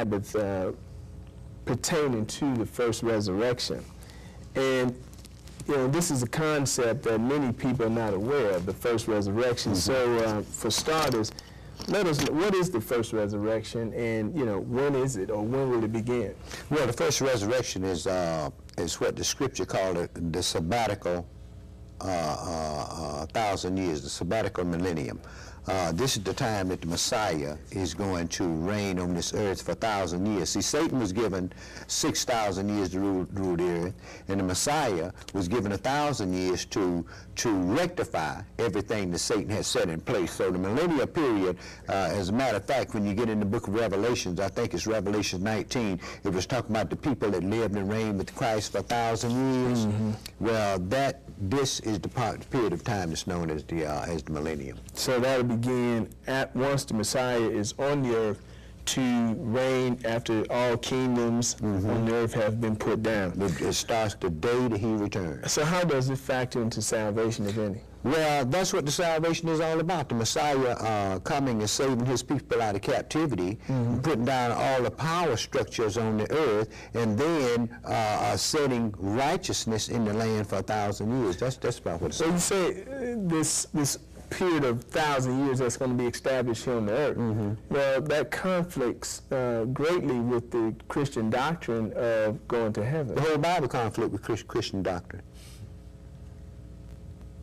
Uh, pertaining to the first resurrection. And you know, this is a concept that many people are not aware of, the first resurrection. So, uh, for starters, let us know, what is the first resurrection and, you know, when is it or when will it begin? Well, the first resurrection is, uh, is what the scripture called it, the sabbatical uh, uh, uh, thousand years, the sabbatical millennium. Uh, this is the time that the Messiah is going to reign on this earth for a thousand years. See, Satan was given 6,000 years to rule, rule the earth, and the Messiah was given a thousand years to, to rectify everything that Satan has set in place. So the millennial period, uh, as a matter of fact, when you get in the book of Revelations, I think it's Revelation 19, it was talking about the people that lived and reigned with Christ for a thousand years. Well, that this is the part, period of time that's known as the, uh, as the millennium. So that'll begin at once the Messiah is on the earth to reign after all kingdoms on earth have been put down. It it starts the day that he returns. So how does it factor into salvation, if any? Well, that's what the salvation is all about. The Messiah uh, coming and saving his people out of captivity, putting down all the power structures on the earth, and then uh, uh, setting righteousness in the land for a thousand years. That's that's about what it's So you say uh, this this period of thousand years that's going to be established here on the earth. Well, that conflicts uh, greatly with the Christian doctrine of going to heaven. The whole Bible conflict with Chris- Christian doctrine.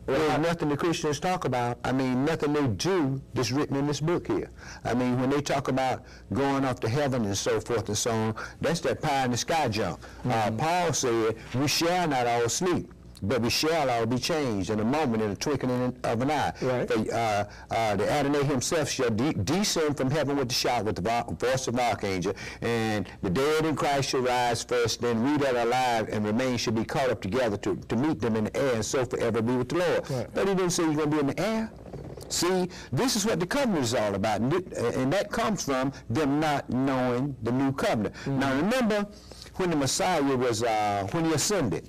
There's nothing the Christians talk about. I mean, nothing they do that's written in this book here. I mean, when they talk about going off to heaven and so forth and so on, that's that pie in the sky jump. Uh, Paul said, we shall not all sleep. But we shall all be changed in a moment, in a twinkling of an eye. Right. For, uh, uh, the Adonai himself shall de- descend from heaven with the shout, with the vo- voice of an archangel, and the dead in Christ shall rise first, then we that are alive and remain shall be caught up together to, to meet them in the air, and so forever be with the Lord. Right. But he didn't say you're going to be in the air. See, this is what the covenant is all about, and, it- and that comes from them not knowing the new covenant. Now remember, when the Messiah was, uh, when he ascended,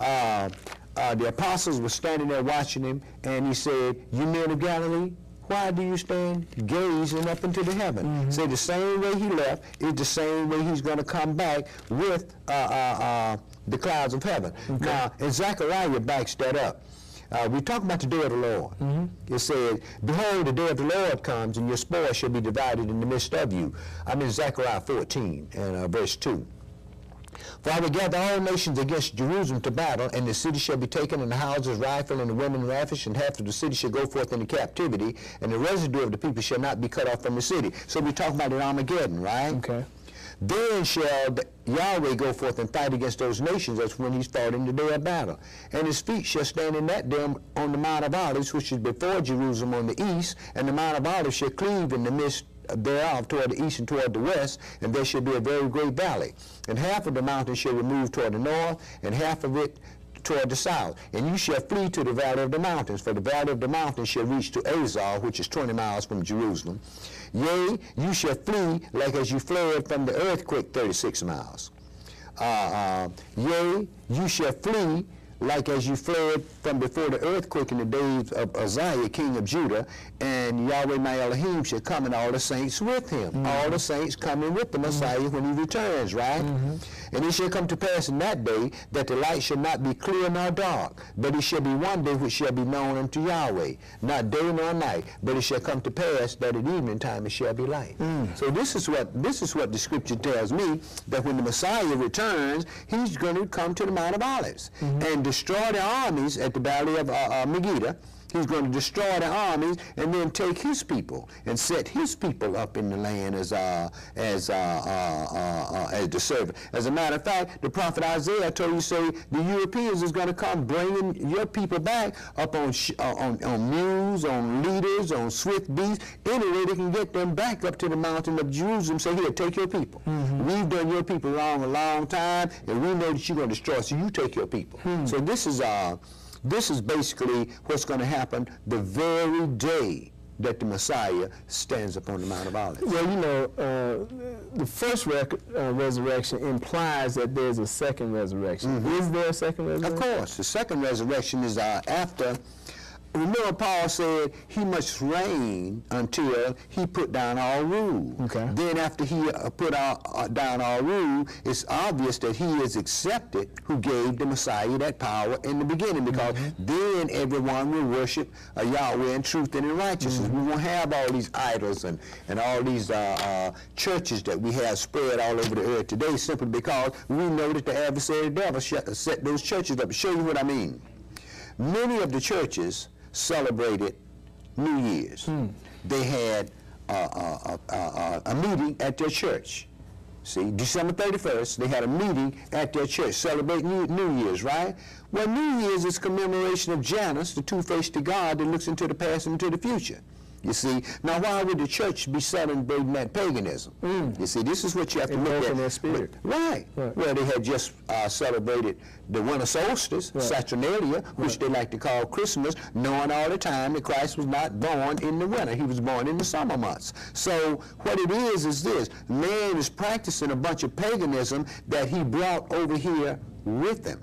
uh, uh, the apostles were standing there watching him, and he said, "You men of Galilee, why do you stand gazing up into the heaven?" Say the same way he left is the same way he's going to come back with uh, uh, uh, the clouds of heaven. Now, and Zechariah backs that up. Uh, we talk about the day of the Lord. It says, Behold, the day of the Lord comes, and your spoil shall be divided in the midst of you. I'm in Zechariah 14 and uh, verse 2. For I will gather all nations against Jerusalem to battle, and the city shall be taken, and the houses rifled, and the women ravished, and half of the city shall go forth into captivity, and the residue of the people shall not be cut off from the city. So we talk about it Armageddon, right? Okay. Then shall the- Yahweh go forth and fight against those nations. That's when he's fought in the day of battle. And his feet shall stand in that day on the Mount of Olives, which is before Jerusalem on the east, and the Mount of Olives shall cleave in the midst thereof toward the east and toward the west, and there shall be a very great valley. And half of the mountain shall remove toward the north, and half of it toward the south. And you shall flee to the valley of the mountains, for the valley of the mountains shall reach to Azal, which is 20 miles from Jerusalem. Yea, you shall flee like as you fled from the earthquake 36 miles. Uh, uh, yea, you shall flee like as you fled from before the earthquake in the days of Uzziah, king of Judah, and Yahweh my Elohim shall come and all the saints with him. Mm-hmm. All the saints coming with the Messiah when he returns, right? Mm-hmm. And it shall come to pass in that day that the light shall not be clear nor dark, but it shall be one day which shall be known unto Yahweh, not day nor night, but it shall come to pass that at evening time it shall be light. So this is what this is what the scripture tells me that when the Messiah returns, he's going to come to the Mount of Olives and destroy the armies at the Valley of uh, uh, Megiddo. He's going to destroy the armies and then take his people and set his people up in the land as uh, as uh, uh, uh, uh, as the servant. As a matter of fact, the prophet Isaiah told you say the Europeans is going to come bringing your people back up on sh- uh, on on mules, on leaders, on swift beasts. Any way they can get them back up to the mountain of Jerusalem. Say here, take your people. We've done your people wrong a long time, and we know that you're going to destroy. So you take your people. So this is uh. This is basically what's going to happen the very day that the Messiah stands upon the Mount of Olives. Well, you know, uh, the first uh, resurrection implies that there's a second resurrection. Is there a second resurrection? Of course, the second resurrection is uh, after remember Paul said he must reign until he put down all rule. Okay. Then after he uh, put uh, down all rule, it's obvious that he is accepted who gave the Messiah that power in the beginning because then everyone will worship uh, Yahweh in truth and in righteousness. We won't have all these idols and, and all these uh, uh, churches that we have spread all over the earth today simply because we know that the adversary devil set those churches up. Show you what I mean. Many of the churches celebrated New Year's. They had uh, uh, uh, a meeting at their church. See, December 31st, they had a meeting at their church celebrating New, New Year's, right? Well, New Year's is commemoration of Janus, the two-faced God that looks into the past and into the future. You see, now why would the church be celebrating that paganism? You see, this is what you have to look Invoking at. their spirit. Right. Right. Well, they had just uh, celebrated the winter solstice, Saturnalia, which they like to call Christmas, knowing all the time that Christ was not born in the winter. He was born in the summer months. So what it is is this. Man is practicing a bunch of paganism that he brought over here with him.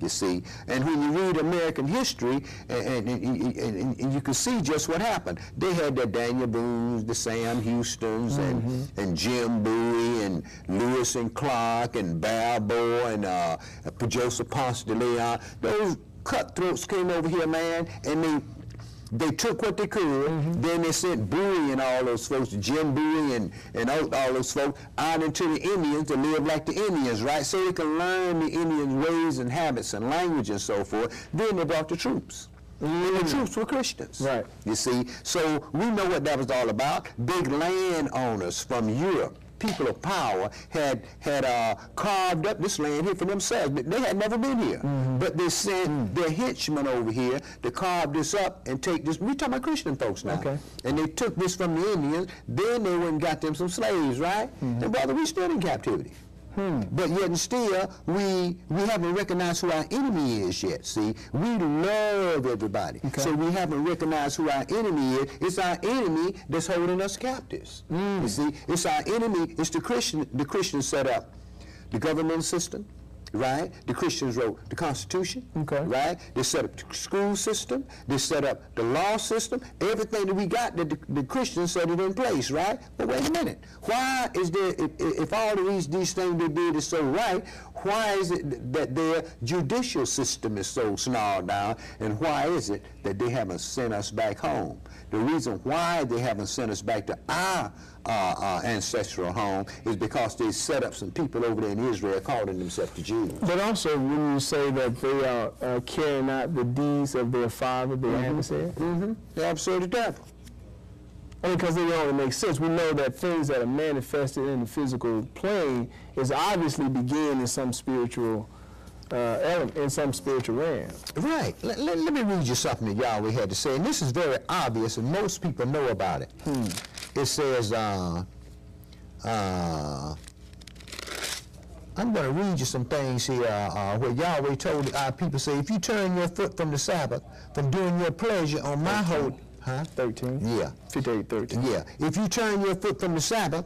You see, and when you read American history, and, and, and, and- you can see just what happened. They had the Daniel Boone's, the Sam Houstons, and, and Jim Bowie, and Lewis and Clark, and Balboa, and uh, Joseph Ponce de Leon. Those cutthroats came over here, man, and they they took what they could. Mm-hmm. Then they sent Bowie and all those folks, Jim Bowie and, and all, all those folks, out into the Indians to live like the Indians, right? So they can learn the Indians' ways and habits and language and so forth. Then they brought the troops. And the mm-hmm. troops were Christians. Right. You see, so we know what that was all about. Big landowners from Europe, people of power, had had uh, carved up this land here for themselves. But they had never been here. Mm-hmm. But they sent mm. their henchmen over here to carve this up and take this. We're talking about Christian folks now. Okay. And they took this from the Indians. Then they went and got them some slaves, right? Mm-hmm. And brother, we still in captivity. Hmm. But yet and still, we we haven't recognized who our enemy is yet. See, we love everybody, so we haven't recognized who our enemy is. It's our enemy that's holding us captives. Hmm. You see, it's our enemy. It's the Christian. The Christians set up the government system, right? The Christians wrote the Constitution, Okay. right? They set up the school system. They set up the law system. Everything that we got, that the, the Christians set it in place, right? But wait a minute. Why is there, if, if all of these, these things they did is so right, why is it that their judicial system is so snarled down? And why is it that they haven't sent us back home? The reason why they haven't sent us back to our uh, uh, ancestral home is because they set up some people over there in Israel calling themselves the Jews. But also, when you say that they are uh, carrying out the deeds of their father, their adversary, Mm-hmm. They're the devil. I mean, because it only makes sense. We know that things that are manifested in the physical plane is obviously begin in some spiritual uh, element, in some spiritual realm. Right. Let, let, let me read you something that Yahweh had to say, and this is very obvious, and most people know about it. It says, uh, uh, I'm going to read you some things here uh, uh, where Yahweh told our people, say, if you turn your foot from the Sabbath, from doing your pleasure on my holy, huh? 13? Yeah. 58, 13. Yeah. If you turn your foot from the Sabbath,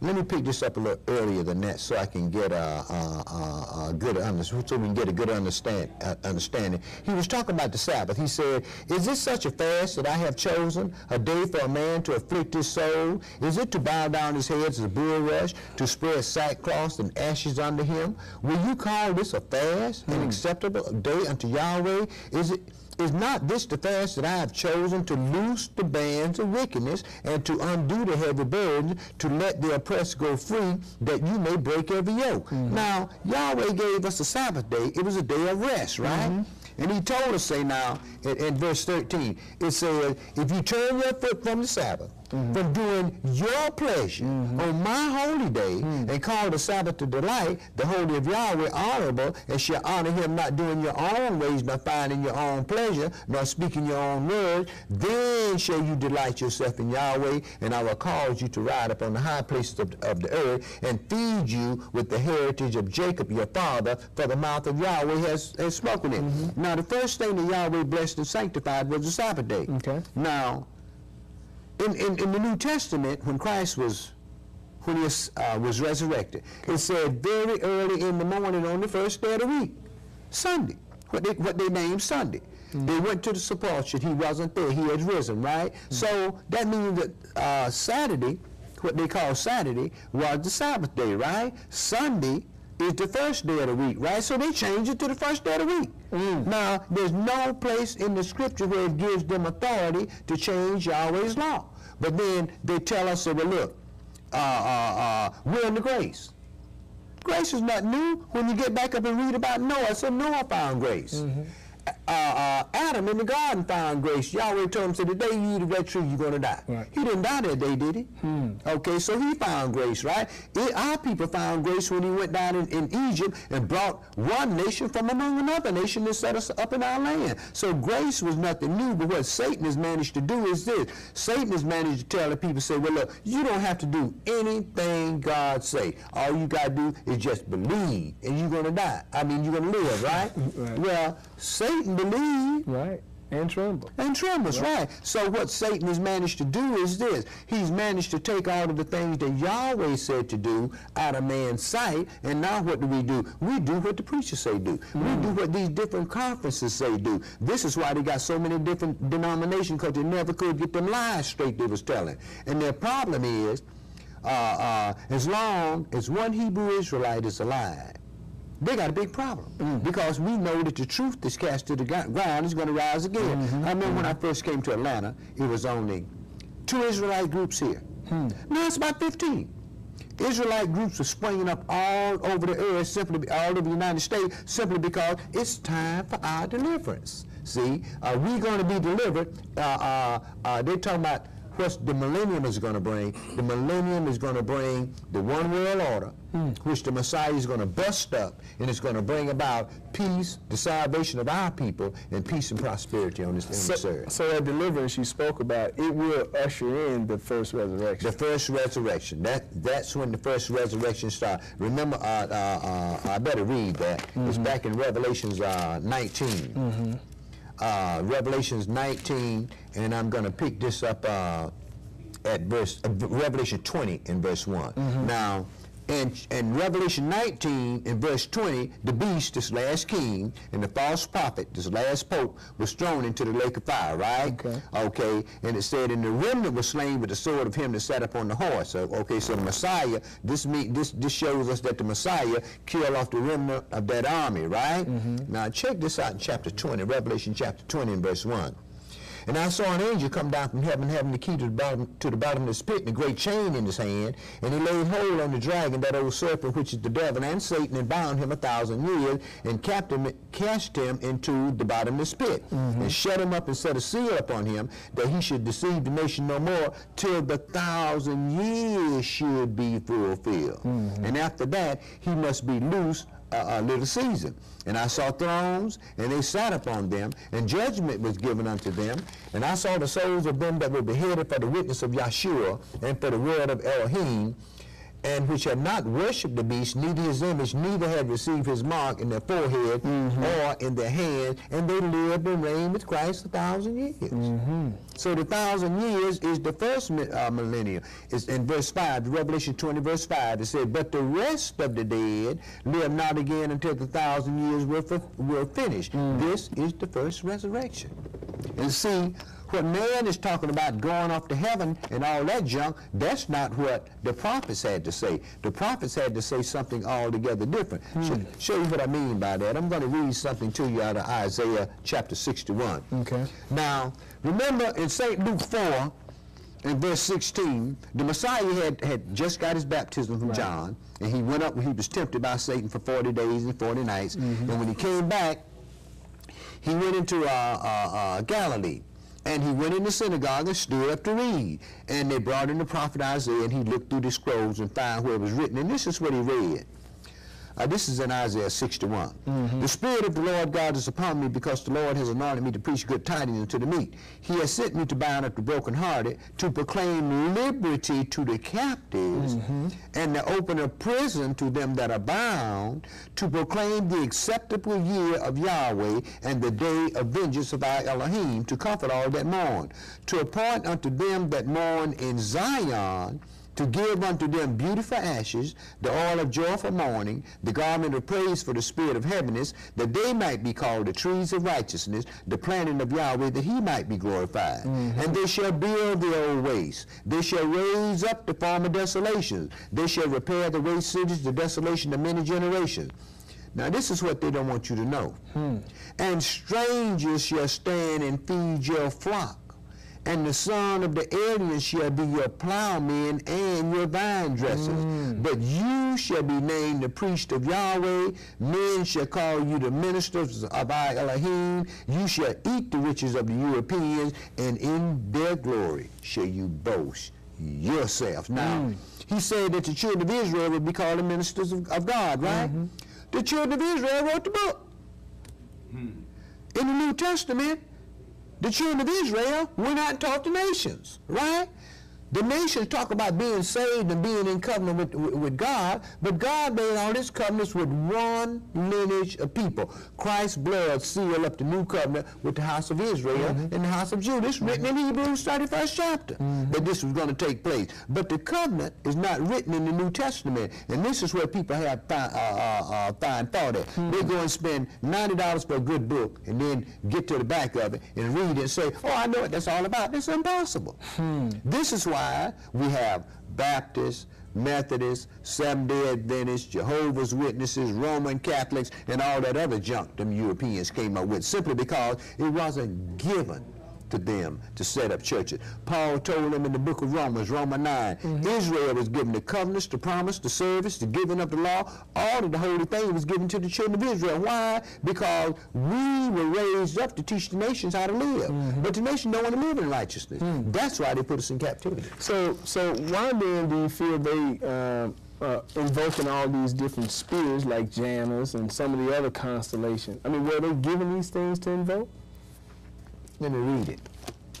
let me pick this up a little earlier than that, so I can get a, a, a, a good under, so we can get a good understand, uh, understanding. He was talking about the Sabbath. He said, "Is this such a fast that I have chosen, a day for a man to afflict his soul? Is it to bow down his head as a bulrush, to spread sackcloth and ashes under him? Will you call this a fast, an acceptable day unto Yahweh? Is it?" Is not this the fast that I have chosen to loose the bands of wickedness and to undo the heavy burden, to let the oppressed go free, that you may break every yoke? Mm-hmm. Now, Yahweh gave us a Sabbath day. It was a day of rest, right? Mm-hmm. And he told us, say now, in, in verse 13, it says, if you turn your foot from the Sabbath, Mm-hmm. from doing your pleasure mm-hmm. on my holy day, mm. and call the Sabbath to delight, the holy of Yahweh honorable, and shall honor him not doing your own ways, nor finding your own pleasure, nor speaking your own words, then shall you delight yourself in Yahweh, and I will cause you to ride upon the high places of, of the earth, and feed you with the heritage of Jacob your father, for the mouth of Yahweh has, has spoken it. Mm-hmm. Now the first thing that Yahweh blessed and sanctified was the Sabbath day. Okay. Now, in, in, in the New Testament, when Christ was when he was, uh, was resurrected, it said very early in the morning on the first day of the week, Sunday, what they, what they named Sunday. They went to the sepulchre. He wasn't there. He had risen, right? So that means that uh, Saturday, what they call Saturday, was the Sabbath day, right? Sunday is the first day of the week, right? So they change it to the first day of the week. Now, there's no place in the scripture where it gives them authority to change Yahweh's law. But then they tell us, so, well, look, uh, uh, uh, we're in the grace. Grace is not new. When you get back up and read about Noah, said Noah found grace. Uh, uh, Adam in the garden found grace. Yahweh told him, said, the day you eat of that tree, you're going to die. Right. He didn't die that day, did he? Okay, so he found grace, right? It- our people found grace when he went down in, in Egypt and brought one nation from among another nation and set us up in our land. So grace was nothing new, but what Satan has managed to do is this. Satan has managed to tell the people, say, well, look, you don't have to do anything God say. All you got to do is just believe, and you're going to die. I mean, you're going to live, right? Right. Well, Satan believed Right. And tremble. and trembles, right. So what Satan has managed to do is this. He's managed to take all of the things that Yahweh said to do out of man's sight, and now what do we do? We do what the preachers say do. We do what these different conferences say do. This is why they got so many different denominations, because they never could get them lies straight they was telling. And their problem is, uh, uh, as long as one Hebrew Israelite is alive, they got a big problem because we know that the truth that's cast to the ground is going to rise again. I remember when I first came to Atlanta, it was only two Israelite groups here. Now it's about 15. Israelite groups are springing up all over the earth, simply all over the United States, simply because it's time for our deliverance. See, uh, we're going to be delivered. Uh, uh, uh, they're talking about what the millennium is going to bring. The millennium is going to bring the one world order, which the Messiah is going to bust up, and it's going to bring about peace, the salvation of our people, and peace and prosperity on this, So, earth. so that deliverance you spoke about, it will usher in the first resurrection. The first resurrection. That that's when the first resurrection starts. Remember, uh, uh, uh, I better read that. It's back in Revelations uh, 19. Uh, Revelations 19, and I'm going to pick this up uh, at verse uh, Revelation 20 in verse one Now. In, in Revelation 19, in verse 20, the beast, this last king, and the false prophet, this last pope, was thrown into the lake of fire, right? Okay. Okay, and it said, and the remnant was slain with the sword of him that sat upon the horse. So, okay, so the Messiah, this me, this this shows us that the Messiah killed off the remnant of that army, right? Mm-hmm. Now check this out in chapter 20, Revelation chapter 20 and verse 1. And I saw an angel come down from heaven, having the key to the bottom to the bottom of this pit, and a great chain in his hand. And he laid hold on the dragon, that old serpent, which is the devil and Satan, and bound him a thousand years, and capped him, cast him into the bottomless pit, mm-hmm. and shut him up and set a seal upon him, that he should deceive the nation no more, till the thousand years should be fulfilled. Mm-hmm. And after that, he must be loose a, a little season. And I saw thrones, and they sat upon them, and judgment was given unto them. And I saw the souls of them that were beheaded for the witness of Yahshua and for the word of Elohim, and which had not worshipped the beast, neither his image, neither had received his mark in their forehead mm-hmm. or in their hand, and they lived and reigned with Christ a thousand years. Mm-hmm. So the thousand years is the first uh, millennium. It's in verse 5, Revelation 20, verse 5. It said, But the rest of the dead live not again until the thousand years were, were finished. Mm. This is the first resurrection. And see, what man is talking about going off to heaven and all that junk, that's not what the prophets had to say. The prophets had to say something altogether different. Show, show you what I mean by that. I'm going to read something to you out of Isaiah chapter 61. Okay. Now, remember in St. Luke 4, in verse 16, the Messiah had, had just got his baptism from John, and he went up, and he was tempted by Satan for 40 days and 40 nights. And when he came back, he went into uh, uh, uh, Galilee. And he went in the synagogue and stood up to read. And they brought in the prophet Isaiah, and he looked through the scrolls and found where it was written. And this is what he read. Uh, this is in Isaiah 61. The Spirit of the Lord God is upon me because the Lord has anointed me to preach good tidings unto the meek. He has sent me to bind up the brokenhearted, to proclaim liberty to the captives, and to open a prison to them that are bound, to proclaim the acceptable year of Yahweh and the day of vengeance of our Elohim, to comfort all that mourn, to appoint unto them that mourn in Zion to give unto them beautiful ashes, the oil of joyful mourning, the garment of praise for the spirit of heaviness, that they might be called the trees of righteousness, the planting of Yahweh, that he might be glorified. Mm-hmm. And they shall build the old waste. They shall raise up the former desolations. They shall repair the waste cities, the desolation of many generations. Now, this is what they don't want you to know. Hmm. And strangers shall stand and feed your flock and the son of the alien shall be your plowmen and your vine dressers. Mm. But you shall be named the priest of Yahweh. Men shall call you the ministers of our Elohim. You shall eat the riches of the Europeans, and in their glory shall you boast yourself. Now, mm. he said that the children of Israel would be called the ministers of, of God, right? Mm -hmm. The children of Israel wrote the book. Hmm. In the New Testament, the children of Israel out and taught the nations, right? The nations talk about being saved and being in covenant with, with God, but God made all his covenants with one lineage of people. Christ's blood sealed up the new covenant with the house of Israel mm -hmm. and the house of Judah. It's written in Hebrews 31st chapter mm -hmm. that this was going to take place. But the covenant is not written in the New Testament. And this is where people have find, uh, uh, uh, find thought at. Mm -hmm. They go and spend $90 for a good book and then get to the back of it and read it and say, oh, I know what that's all about. It's impossible. Hmm. This is why we have Baptists, Methodists, Seventh-day Adventists, Jehovah's Witnesses, Roman Catholics, and all that other junk them Europeans came up with, simply because it wasn't given to them to set up churches. Paul told them in the book of Romans, Romans 9, mm-hmm. Israel was given the covenants, the promise, the service, the giving of the law. All of the holy things was given to the children of Israel. Why? Because we were raised up to teach the nations how to live. Mm-hmm. But the nations don't want to live in righteousness. Mm. That's why they put us in captivity. So, so why then do you feel they uh, uh, invoking all these different spheres like Janus and some of the other constellations. I mean, were they given these things to invoke? Let me read it.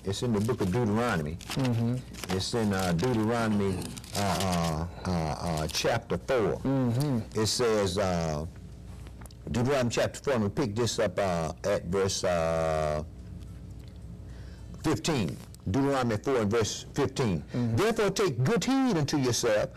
It's in the book of Deuteronomy. Mm -hmm. It's in uh, Deuteronomy uh, uh, uh, uh chapter 4. Mm -hmm. It says, uh, Deuteronomy chapter 4, and we pick this up at verse 15. Deuteronomy 4 and verse 15. Mm -hmm. Therefore take good heed unto yourself,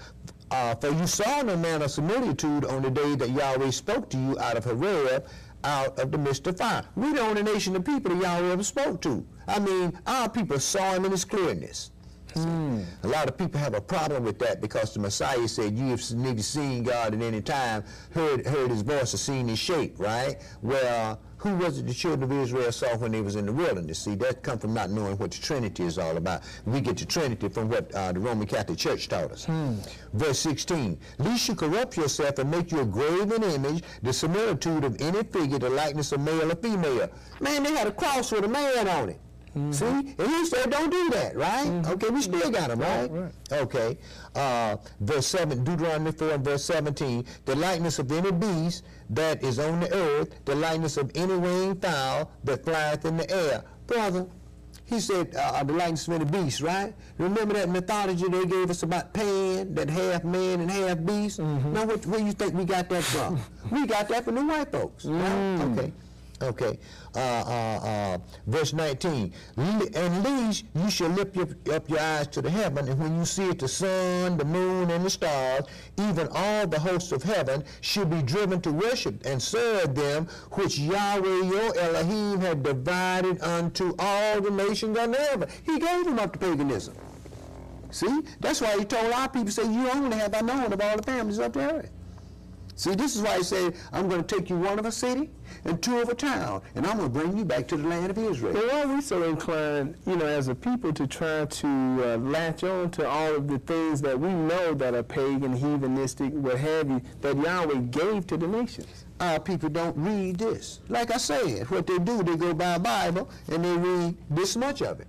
for you saw no man of similitude on the day that Yahweh spoke to you out of Horeb, out of the midst of fire. We the only nation of people that Yahweh ever spoke to. I mean, our people saw him in his clearness. Hmm. A lot of people have a problem with that because the Messiah said you have neither seen God at any time, heard heard his voice, or seen his shape, right? Well, who was it the children of Israel saw when they was in the wilderness? See, that come from not knowing what the Trinity is all about. We get the Trinity from what uh, the Roman Catholic Church taught us. Hmm. Verse 16, Lest you corrupt yourself and make you a graven image, the similitude of any figure, the likeness of male or female. Man, they had a cross with a man on it. Mm -hmm. See? And he said, don't do that, right? Mm -hmm. Okay, we still got him, right? right. Okay. Uh, verse 7, Deuteronomy 4 and verse 17, the likeness of any beast that is on the earth, the likeness of any winged fowl that flieth in the air. Brother, he said, uh, the likeness of any beast, right? Remember that mythology they gave us about Pan, that half man and half beast? Mm -hmm. Now, what, where you think we got that from? we got that from the white folks, right? Mm. Okay. Okay, uh, uh, uh, verse 19. And least you shall lift up, up your eyes to the heaven, and when you see it, the sun, the moon, and the stars, even all the hosts of heaven, should be driven to worship and serve them, which Yahweh your Elohim had divided unto all the nations under heaven. He gave them up to paganism. See, that's why he told our people, say, you only have I known of all the families up there. See, this is why he said, I'm going to take you one of a city and two of a town, and I'm going to bring you back to the land of Israel. Well, why are we so inclined, you know, as a people to try to uh, latch on to all of the things that we know that are pagan, heathenistic, what have you, that Yahweh gave to the nations? Our people don't read this. Like I said, what they do, they go by a Bible and they read this much of it.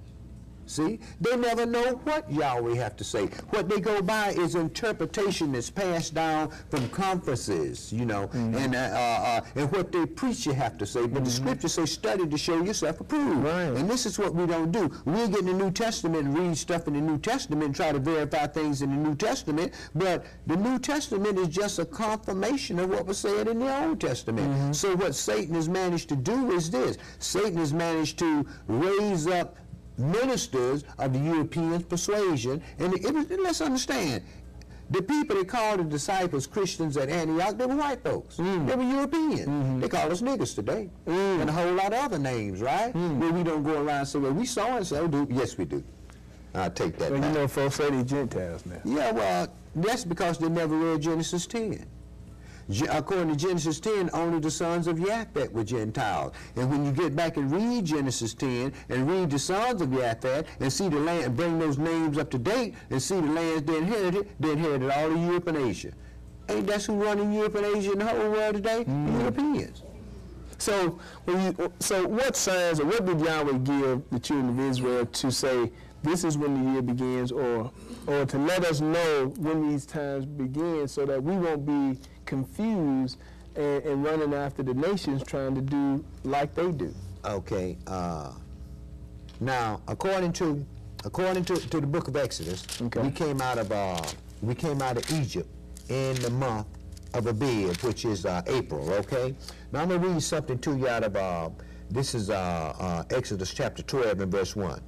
See, they never know what Yahweh have to say. What they go by is interpretation that's passed down from conferences, you know, mm -hmm. and uh, uh, uh, and what they preach you have to say. But mm -hmm. the mm-hmm. scriptures say, study to show yourself approved. Right. And this is what we don't do. We get in the New Testament and read stuff in the New Testament and try to verify things in the New Testament, but the New Testament is just a confirmation of what was said in the Old Testament. Mm -hmm. So what Satan has managed to do is this. Satan has managed to raise up ministers of the European persuasion. And it, it, let's understand, the people that called the disciples Christians at Antioch, they were white folks. Mm. They were European. Mm-hmm. They call us niggas today. Mm. And a whole lot of other names, right? Where we don't go around and say, well, we saw and so do. Yes, we do. I'll take that Well, back. you know, folks say they Gentiles now. Yeah, well, that's because they never read Genesis 10. According to Genesis 10, only the sons of Japhet were Gentiles. And when you get back and read Genesis 10 and read the sons of Japhet and see the land, and bring those names up to date and see the lands they inherited, they inherited all of Europe and Asia. Ain't that who running Europe and Asia in the whole world today? The Europeans. So, when you, so what signs or what did Yahweh give the children of Israel to say this is when the year begins, or or to let us know when these times begin, so that we won't be confused and, and running after the nations trying to do like they do. Okay. Uh, now, according to according to, to the book of Exodus, Okay. we came out of uh, we came out of Egypt in the month of Abib, which is uh, April. Okay. Now I'm gonna read something to you out of uh, this is uh, uh, Exodus chapter 12 and verse one.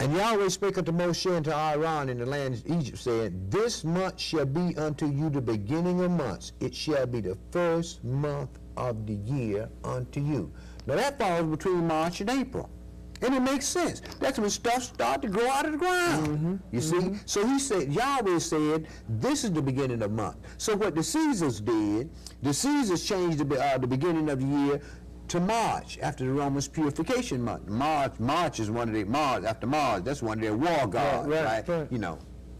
And Yahweh spake unto Moshe and to Aaron in the land of Egypt, saying, This month shall be unto you the beginning of months. It shall be the first month of the year unto you. Now that falls between March and April. And it makes sense. That's when stuff start to grow out of the ground. You see? So he said, Yahweh said, this is the beginning of month. So what the Caesars did, the Caesars changed the, uh, the beginning of the year to March after the Romans purification month. March, March is one of the Mars after Mars. That's one of their war gods, right, right? right. You know,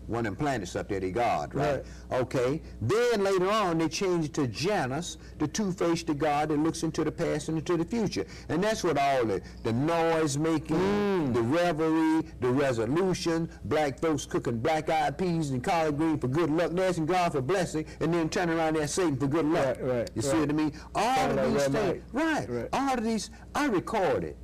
one of them planets up there, they god, right? Right. Okay. Then later on, they changed to Janus, the two-faced god that looks into the past and into the future, and that's what all the the noise making, the revelry, the resolution, black folks cooking black-eyed peas and collard green for good luck, asking God for blessing, and then turning around there Satan for good luck. Right, right, You see what I mean? All Sound of these things, right, Right. All of these, I recorded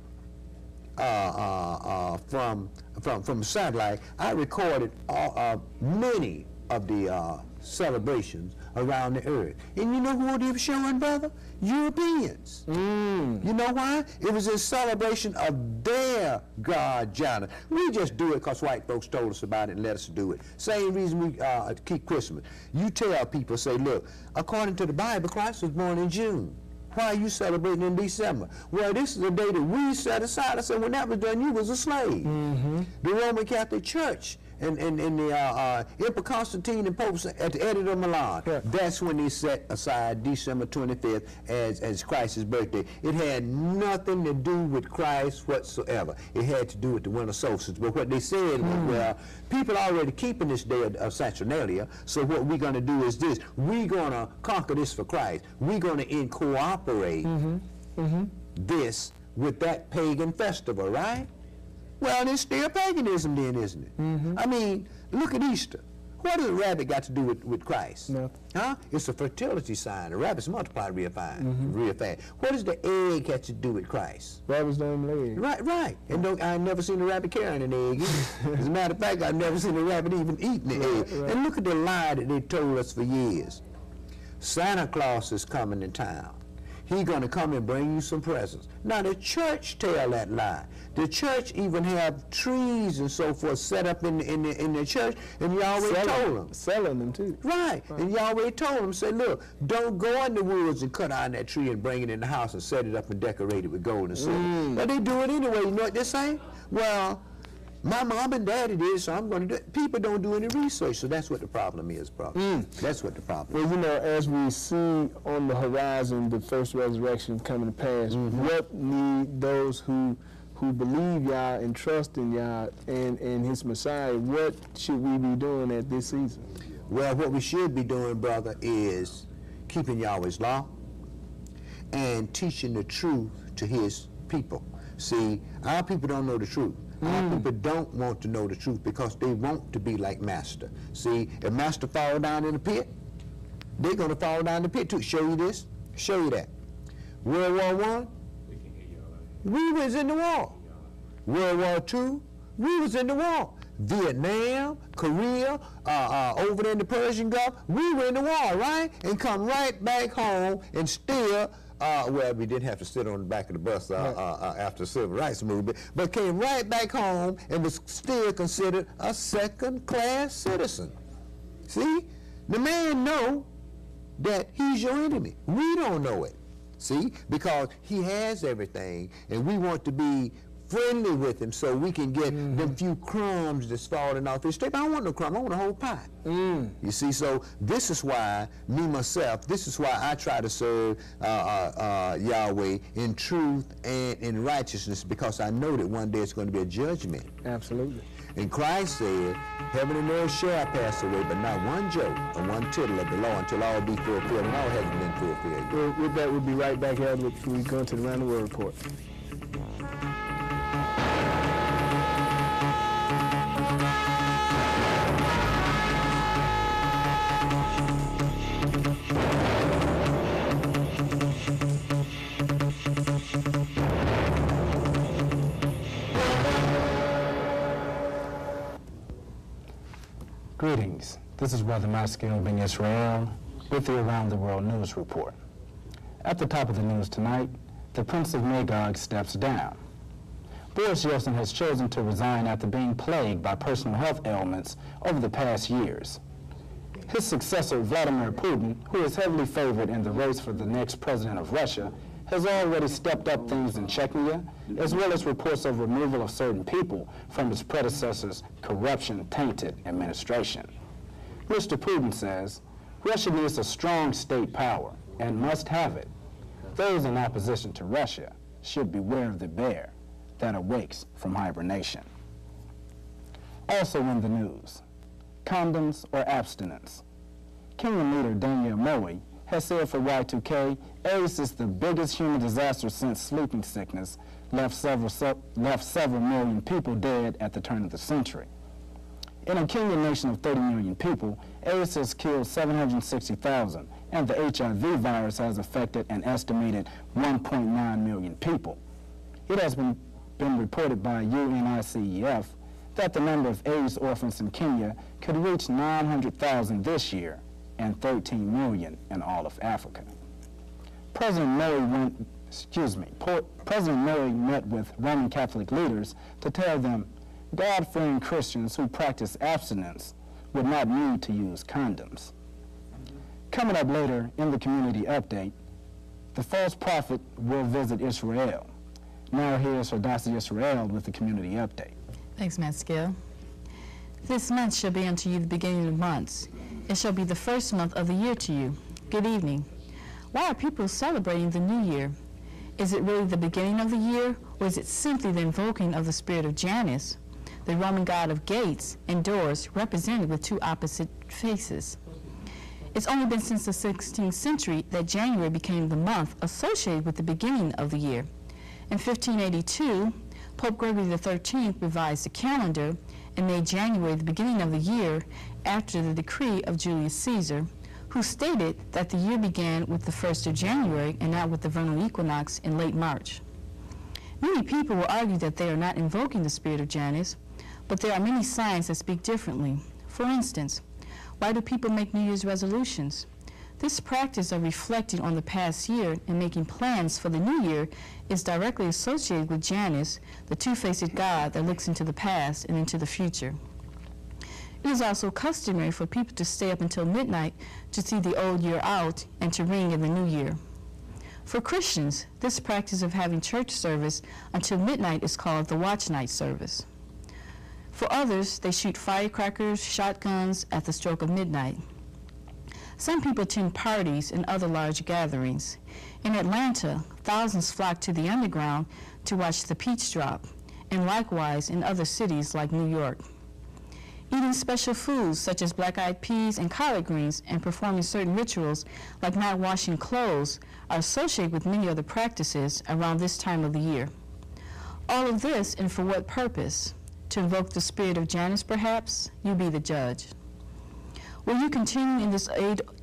uh, uh, uh, from from from satellite, I recorded all, uh, many of the uh, celebrations around the earth. And you know who they were showing, brother? Europeans. Mm. You know why? It was a celebration of their God, Janus. We just do it because white folks told us about it and let us do it. Same reason we uh, keep Christmas. You tell people, say, look, according to the Bible, Christ was born in June. Why are you celebrating in December? Well, this is a day that we set aside. I said, when that was done, you was a slave. Mm-hmm. The Roman Catholic Church and, and, and the uh, uh, Emperor Constantine and Pope at the Edict of Milan, Yeah. that's when they set aside December 25th as, as Christ's birthday. It had nothing to do with Christ whatsoever. It had to do with the winter solstice. But what they said was, well, people are already keeping this day of, of Saturnalia, so what we're going to do is this. We're going to conquer this for Christ. We're going to incorporate this with that pagan festival, right? Well, it's still paganism then, isn't it? Mm-hmm. I mean, look at Easter. What does a rabbit got to do with, with Christ? Nothing. Huh? It's a fertility sign. The rabbits multiply real fine, mm-hmm. real fast. What does the egg got to do with Christ? Rabbits don't lay. Right, right. And don't, I've never seen a rabbit carrying an egg. As a matter of fact, I've never seen a rabbit even eating the egg. right. And look at the lie that they told us for years. Santa Claus is coming to town. He gonna come and bring you some presents. Now the church tell that lie. The church even have trees and so forth set up in the, in the, in the church, and Yahweh told them. selling them too. Right. And Yahweh told them, say, look, don't go in the woods and cut down that tree and bring it in the house and set it up and decorate it with gold and silver. Mm. But they do it anyway. You know what they say? Well, my mom and daddy did, so I'm going to do it. People don't do any research, so that's what the problem is, brother. Mm. That's what the problem is. Well, you know, as we see on the horizon the first resurrection coming to pass, mm-hmm. what need those who who believe Yah and trust in Yah and, and His Messiah, what should we be doing at this season? Well, what we should be doing, brother, is keeping Yahweh's law and teaching the truth to his people. See, our people don't know the truth. Our people don't want to know the truth because they want to be like Master. See, if Master fall down in the pit, they're going to fall down the pit too. Show you this? Show you that. World War One, we was in the war. World War II, we was in the war. Vietnam, Korea, uh, uh, over there in the Persian Gulf, we were in the war, right? And come right back home and still uh, well, we didn't have to sit on the back of the bus uh, uh, uh, after the civil rights movement, but came right back home and was still considered a second-class citizen. See, the man know that he's your enemy. We don't know it. See, because he has everything, and we want to be friendly with him so we can get mm. them few crumbs that's falling off his table. I don't want no crumb, I want a whole pie. Mm. You see, so this is why, me myself, this is why I try to serve uh, uh, uh, Yahweh in truth and in righteousness because I know that one day it's going to be a judgment. Absolutely. And Christ said, heaven and earth shall pass away, but not one jot or one tittle of the law until all be fulfilled, and all hasn't been fulfilled. Well, with that, we'll be right back here when we go into the Round the World Report. Greetings. This is Brother Maskil Ben Israel with the Around the World News Report. At the top of the news tonight, the Prince of Magog steps down. Boris Yeltsin has chosen to resign after being plagued by personal health ailments over the past years. His successor, Vladimir Putin, who is heavily favored in the race for the next president of Russia, has already stepped up things in Chechnya, as well as reports of removal of certain people from his predecessor's corruption-tainted administration. Mr. Putin says, Russia needs a strong state power and must have it. Those in opposition to Russia should beware of the bear that awakes from hibernation. Also in the news, condoms or abstinence. Kenyan leader Daniel Moi has said for Y2K, AIDS is the biggest human disaster since sleeping sickness left several, left several million people dead at the turn of the century. In a Kenyan nation of 30 million people, AIDS has killed 760,000, and the HIV virus has affected an estimated 1.9 million people. It has been, been reported by UNICEF that the number of AIDS orphans in Kenya could reach 900,000 this year, and 13 million in all of Africa. President Murray went, excuse me, President Murray met with Roman Catholic leaders to tell them God-fearing Christians who practice abstinence would not need to use condoms. Coming up later in the community update, the false prophet will visit Israel. Now here's Hadassah Israel with the community update. Thanks, Maskil. This month shall be unto you the beginning of months. It shall be the first month of the year to you. Good evening. Why are people celebrating the new year? Is it really the beginning of the year, or is it simply the invoking of the spirit of Janus, the Roman god of gates and doors, represented with two opposite faces? It's only been since the 16th century that January became the month associated with the beginning of the year. In 1582, Pope Gregory XIII revised the calendar and made January the beginning of the year after the decree of Julius Caesar, who stated that the year began with the 1st of January and not with the vernal equinox in late March. Many people will argue that they are not invoking the spirit of Janus, but there are many signs that speak differently. For instance, why do people make New Year's resolutions? This practice of reflecting on the past year and making plans for the new year is directly associated with Janus, the two-faced god that looks into the past and into the future. It is also customary for people to stay up until midnight to see the old year out and to ring in the new year. For Christians, this practice of having church service until midnight is called the watch night service. For others, they shoot firecrackers, shotguns at the stroke of midnight. Some people attend parties and other large gatherings. In Atlanta, thousands flock to the underground to watch the peach drop, and likewise in other cities like New York. Eating special foods such as black-eyed peas and collard greens and performing certain rituals like not washing clothes are associated with many other practices around this time of the year. All of this and for what purpose? To invoke the spirit of Janus perhaps? You be the judge. Will you continue in this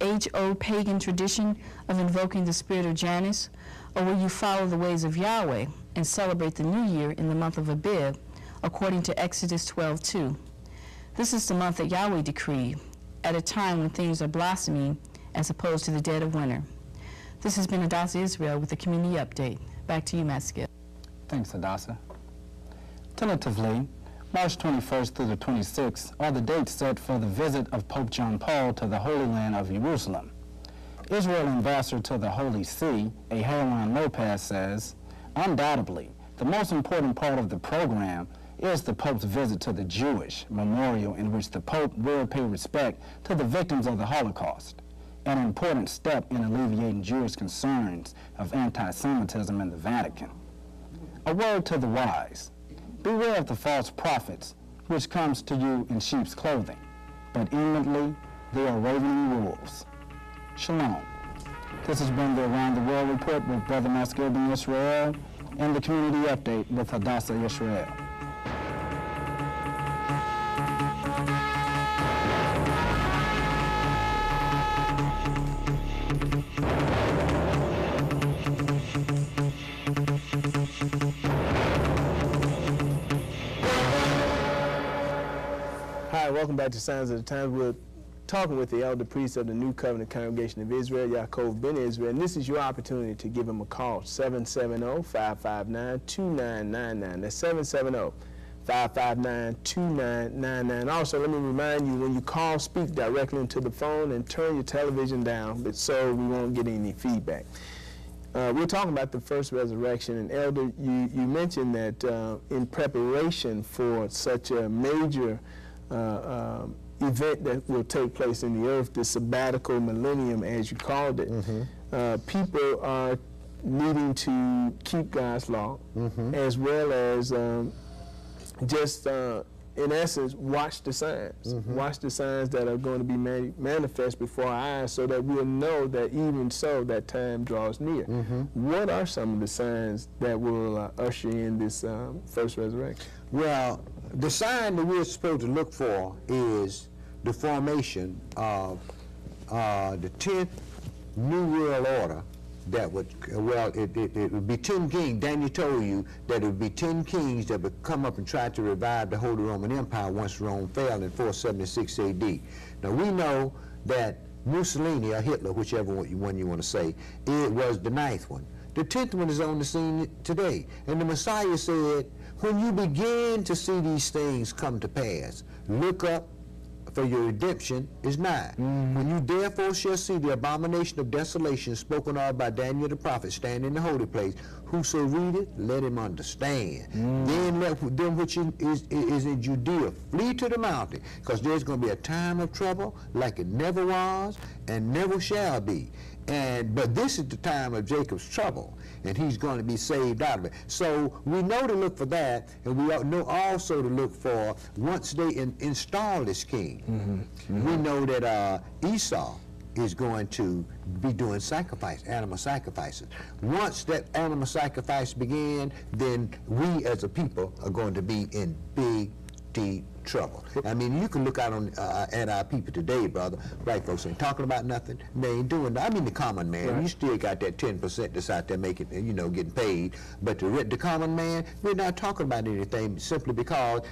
age-old pagan tradition of invoking the spirit of Janus, or will you follow the ways of Yahweh and celebrate the new year in the month of Abib, according to Exodus 12:2? This is the month that Yahweh decreed, at a time when things are blossoming as opposed to the dead of winter. This has been Hadassah Israel with the Community Update. Back to you, Maskil. Thanks, Hadassah. Tentatively, March 21st through the 26th are the dates set for the visit of Pope John Paul to the Holy Land of Jerusalem. Israel ambassador to the Holy See, Aharon Lopez, says, undoubtedly, the most important part of the program is the Pope's visit to the Jewish memorial in which the Pope will pay respect to the victims of the Holocaust, an important step in alleviating Jewish concerns of anti-Semitism in the Vatican. A word to the wise. Beware of the false prophets, which comes to you in sheep's clothing, but inwardly they are ravening wolves. Shalom. This has been the Around the World Report with Brother Maskil Ben Israel and the Community Update with Hadassah Israel. Welcome back to Signs of the Times. We're talking with the elder priest of the New Covenant Congregation of Israel, Yaakov Ben Israel, and this is your opportunity to give him a call, 770-559-2999. That's 770-559-2999. Also, let me remind you, when you call, speak directly into the phone and turn your television down, but so we won't get any feedback. Uh, we're talking about the first resurrection, and Elder, you, you mentioned that uh, in preparation for such a major uh, um, event that will take place in the earth, the sabbatical millennium, as you called it, uh, people are needing to keep God's law, as well as um, just, uh, in essence, watch the signs. Watch the signs that are going to be mani- manifest before our eyes so that we'll know that even so, that time draws near. What are some of the signs that will uh, usher in this um, first resurrection? Well, the sign that we're supposed to look for is the formation of uh, the 10th New World Order that would, well, it, it, it would be 10 kings. Daniel told you that it would be 10 kings that would come up and try to revive the Holy Roman Empire once Rome fell in 476 AD. Now, we know that Mussolini or Hitler, whichever one you, want to say, it was the ninth one. The tenth one is on the scene today. And the Messiah said, when you begin to see these things come to pass, look up, for your redemption is nigh. Mm-hmm. When you therefore shall see the abomination of desolation spoken of by Daniel the prophet stand in the holy place, whoso readeth, let him understand. Mm. Then let them which in- is, is in Judea flee to the mountain, because there's going to be a time of trouble like it never was and never shall be. And but this is the time of Jacob's trouble, and he's going to be saved out of it. So we know to look for that, and we know also to look for once they in, install this king. We know that uh, Esau is going to be doing sacrifice, animal sacrifices. Once that animal sacrifice began, then we as a people are going to be in big, deep trouble. I mean, you can look out on uh, at our people today, brother. White folks ain't talking about nothing. They ain't doing. I mean, the common man. You still got that ten percent that's out there making, you know, getting paid. But the the common man, we're not talking about anything simply because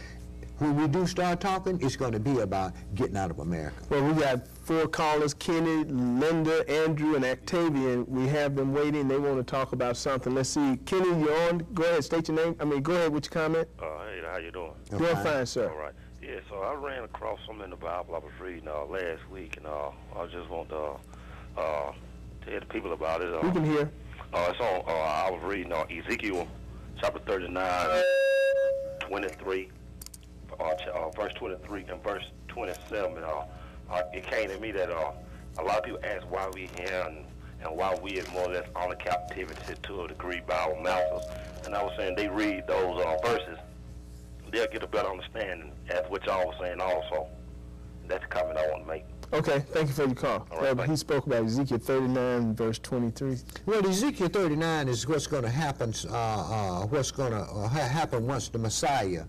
when we do start talking, it's going to be about getting out of America. Well, we got four callers, Kenny, Linda, Andrew, and Octavian. We have them waiting. They want to talk about something. Let's see. Kenny, you're on. Go ahead, state your name. I mean, go ahead with your comment. Uh, hey, how you doing? Doing fine, sir. All right. Yeah, so I ran across something in the Bible I was reading uh, last week, and uh, I just want to uh, uh, tell the people about it. Uh, We can hear. uh, it's on. Uh, I was reading uh, Ezekiel chapter 39, 23, uh, uh, verse 23 and verse 27. Uh, uh, it came to me that uh, a lot of people ask why we here and, and why we is more or less on the captivity to a degree by our masters. And I was saying they read those uh, verses, they'll get a better understanding as what y'all was saying also. That's the comment I want to make. Okay, thank you for your call. All right, Uh, he spoke about Ezekiel 39, verse 23. Well, Ezekiel 39 is what's going to happen. Uh, uh, what's going to uh, ha- happen once the Messiah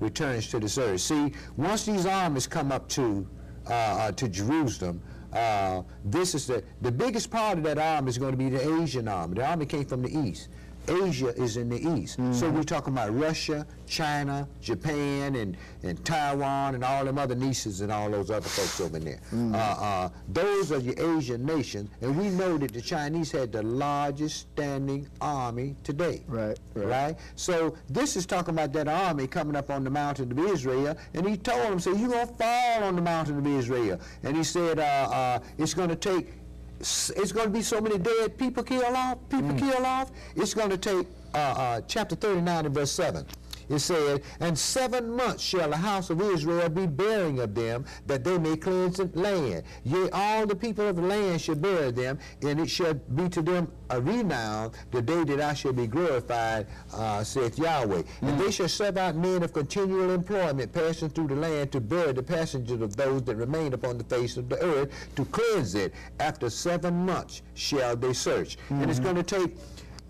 returns to this earth. See, once these armies come up to uh, uh, to Jerusalem, uh, this is the the biggest part of that army is going to be the Asian army. The army came from the east. Asia is in the east. So Mm-hmm. we're talking about Russia, China, Japan, and, and Taiwan, and all them other nieces and all those other folks over there. Mm-hmm. Uh, uh, those are your Asian nations, and we know that the Chinese had the largest standing army today. Right, right. Right? So this is talking about that army coming up on the mountain of Israel, and he told them, "Say you're gonna fall on the mountain of Israel," and he said, uh, uh, "It's gonna take." It's going to be so many dead people killed off, people kill off. It's going to take uh, uh, chapter 39 and verse 7. It said, And seven months shall the house of Israel be bearing of them, that they may cleanse the land. Yea, all the people of the land shall bear them, and it shall be to them a renown the day that I shall be glorified, uh, saith Yahweh. And they shall serve out men of continual employment, passing through the land to bear the passengers of those that remain upon the face of the earth, to cleanse it. After seven months shall they search. And it's going to take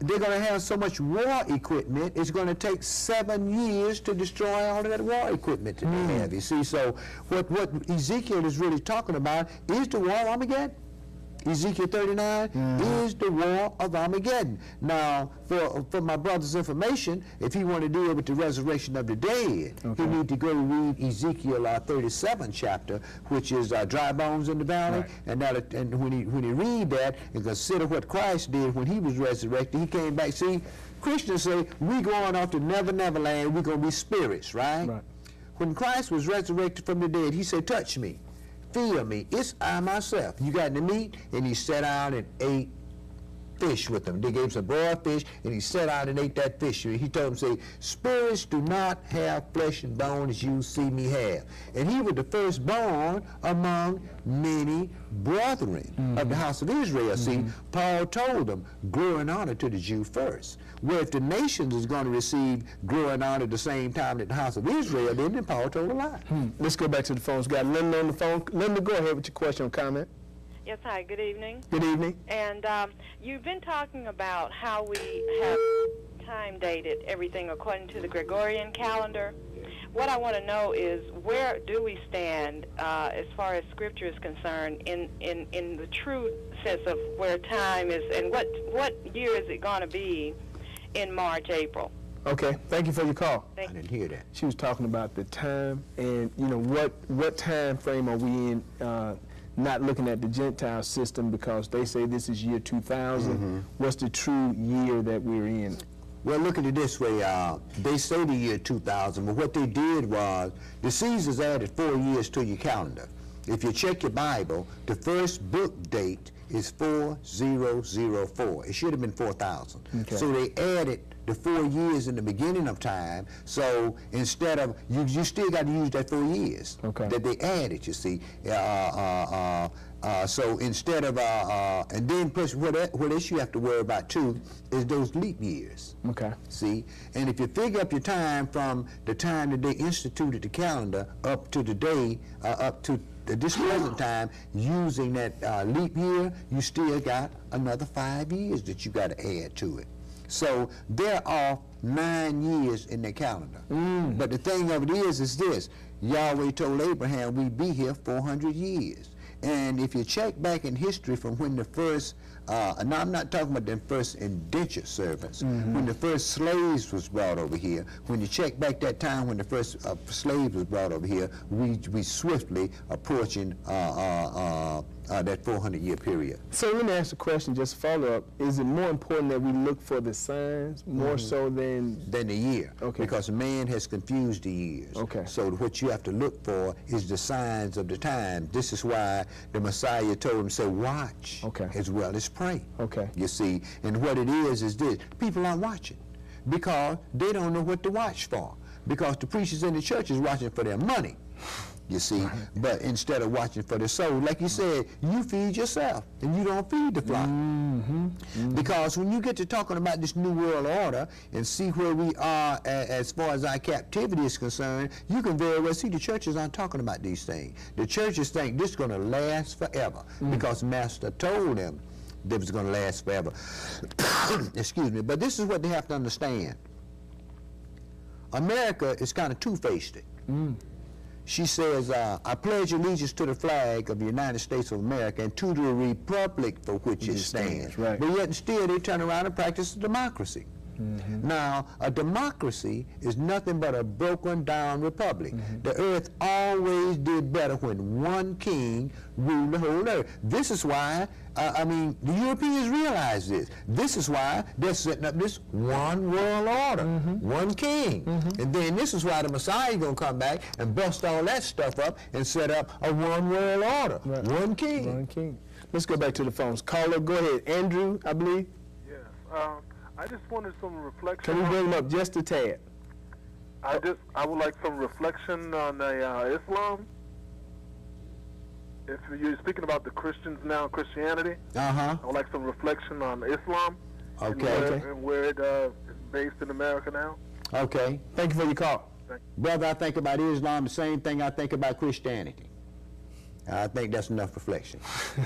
they're going to have so much war equipment, it's going to take seven years to destroy all of that war equipment that they hmm. have. You see, so what, what Ezekiel is really talking about is the war of Armageddon. Ezekiel 39 is the war of Armageddon. Now, for, for my brother's information, if he want to deal with the resurrection of the dead, he need to go read Ezekiel uh, 37 chapter, which is uh, dry bones in the valley. And, that, and when, he, when he read that and consider what Christ did when he was resurrected, he came back. See, Christians say, we going off to Never Never Land, we're going to be spirits, right? Right. When Christ was resurrected from the dead, he said, touch me, feel me, it's I myself. You got any meat? And he sat down and ate fish with them. They gave him some broiled fish, and he sat down and ate that fish. He told them, say, spirits do not have flesh and bone as you see me have. And he was the firstborn among many brethren mm. of the house of Israel. See, mm-hmm. Paul told them, glory and honor to the Jew first. Well, if the nations is going to receive glory and honor at the same time that the house of Israel then Paul told a lie. Hmm. Let's go back to the phones. Got Linda on the phone. Linda, go ahead with your question or comment. Yes, hi, good evening. Good evening. And um, you've been talking about how we have time dated everything according to the Gregorian calendar. What I want to know is where do we stand uh, as far as Scripture is concerned in, in, in the true sense of where time is and what, what year is it going to be in March, April? Okay, thank you for your call. I Thank you. didn't hear that. She was talking about the time and, you know, what, what time frame are we in, uh, not looking at the Gentile system because they say this is year 2000. What's the true year that we're in? Well, look at it this way. Uh, they say the year 2000, but what they did was the Caesars added four years to your calendar. If you check your Bible, the first book date is 4004. It should have been 4000. Okay. So they added the four years in the beginning of time. So instead of, you, you still got to use that four years Okay. that they added, you see. Uh, uh, uh, uh, so instead of, uh, uh, and then plus what, what else you have to worry about too is those leap years. Okay. See, and if you figure up your time from the time that they instituted the calendar up to the day, uh, up to this present time, using that uh, leap year, you still got another five years that you got to add to it. So they're off nine years in their calendar. Mm. But the thing of it is, is this: Yahweh told Abraham, we'd be here 400 years." And if you check back in history from when the first, uh, now I'm not talking about the first indentured servants, when the first slaves was brought over here, when you check back that time when the first uh, slaves was brought over here, we, we swiftly approaching uh, uh, uh, uh, that 400 year period. So let me ask a question, just follow up. Is it more important that we look for the signs more so than Than the year. Okay. Because man has confused the years. Okay. So what you have to look for is the signs of the time. This is why the Messiah told him, say, watch Okay. as well as pray. Okay. You see, and what it is is this: people aren't watching because they don't know what to watch for. Because the preachers in the church is watching for their money. You see, but instead of watching for their soul, like you said, you feed yourself and you don't feed the flock. Mm-hmm. Mm-hmm. Because when you get to talking about this new world order and see where we are as far as our captivity is concerned, you can very well see the churches aren't talking about these things. The churches think this is going to last forever mm. because Master told them that was going to last forever. Excuse me. But this is what they have to understand. America is kind of two-faced. She says, uh, I pledge allegiance to the flag of the United States of America and to the republic for which it It stands, stands. right. But yet still they turn around and practice democracy. Now, a democracy is nothing but a broken down republic. The earth always did better when one king ruled the whole earth. This is why, uh, I mean, the Europeans realize this. This is why they're setting up this one world order, one king. And then this is why the Messiah is going to come back and bust all that stuff up and set up a one world order, one king. One king. Let's go back to the phones. Caller, go ahead. Andrew, I believe. Yes. Um, I just wanted some reflection. Can we bring up just a tad? I just I would like some reflection on the uh, Islam. If you're speaking about the Christians now, Christianity, Uh-huh. I would like some reflection on Islam. and Okay. where, Okay. And where it uh, is based in America now. Okay. Thank you for your call. Brother, I think about Islam the same thing I think about Christianity. I think that's enough reflection.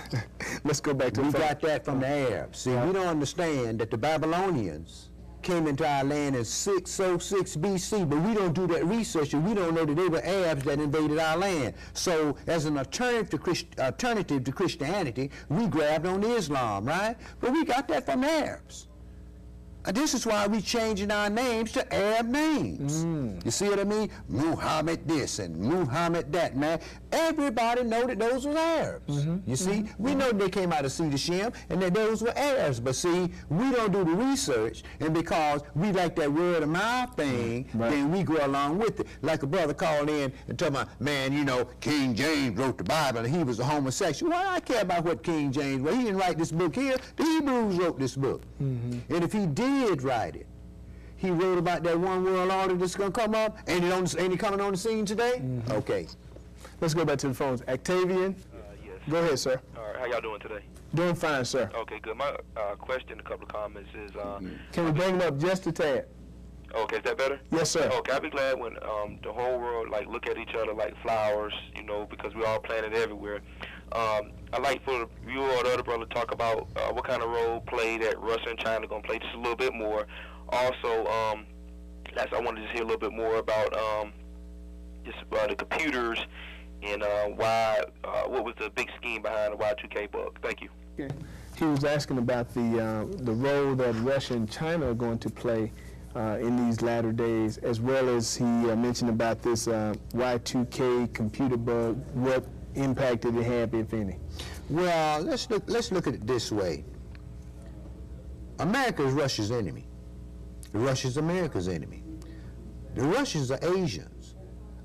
Let's go back to We got that from the Arabs. See, we don't understand that the Babylonians came into our land in 606 BC, but we don't do that research and we don't know that they were Arabs that invaded our land. So, as an alternative to, Christ, alternative to Christianity, we grabbed on Islam, right? But we got that from Arabs. Uh, This is why we changing our names to Arab names. You see what I mean? Muhammad this and Muhammad that, man. Everybody know that those were Arabs. Mm-hmm. You see? Mm-hmm. We know they came out of Cedar Shem and that those were Arabs. But see, we don't do the research, and because we like that word of mouth thing, mm-hmm. then we go along with it. Like a brother called in and told my man, you know, King James wrote the Bible and he was a homosexual. Why I care about what King James wrote? He didn't write this book here. The Hebrews wrote this book. And if he did write it, he wrote about that one world order that's going to come up. Ain't he, on, ain't he coming on the scene today? Okay. Let's go back to the phones. Octavian, yes. go ahead, sir. All right, how y'all doing today? Doing fine, sir. Okay, good. My uh, question, a couple of comments is, uh, Can we bring him up just a tad? okay, is that better? Yes, sir. Okay, I'll be glad when um, the whole world like look at each other like flowers, you know, because we all planted everywhere. Um, I like for you or the other brother to talk about uh, what kind of role play that Russia and China are gonna play just a little bit more. Also, um, that's I wanted to hear a little bit more about um, just uh, the computers and uh, why uh, what was the big scheme behind the Y2K bug. Thank you. He was asking about the uh, the role that Russia and China are going to play uh, in these latter days, as well as he uh, mentioned about this uh, Y2K computer bug. What impact did it have, if any? Well, let's look, let's look at it this way. America is Russia's enemy. Russia's America's enemy. The Russians are Asians.